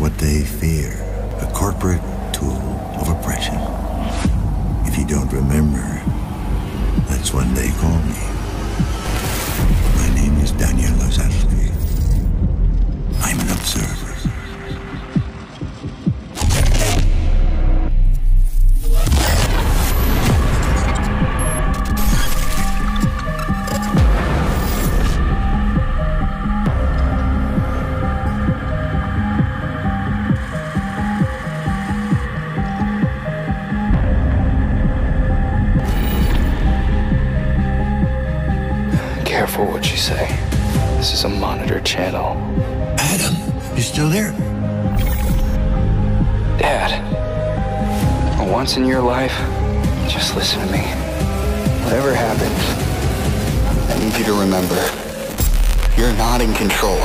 what they fear a corporate tool of oppression. If you don't remember, that's what they call me. Careful what you say. This is a monitor channel. Adam, you still there? Dad, once in your life, just listen to me. Whatever happens, I need you to remember you're not in control.